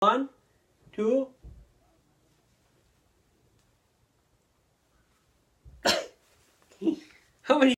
One, two. How many?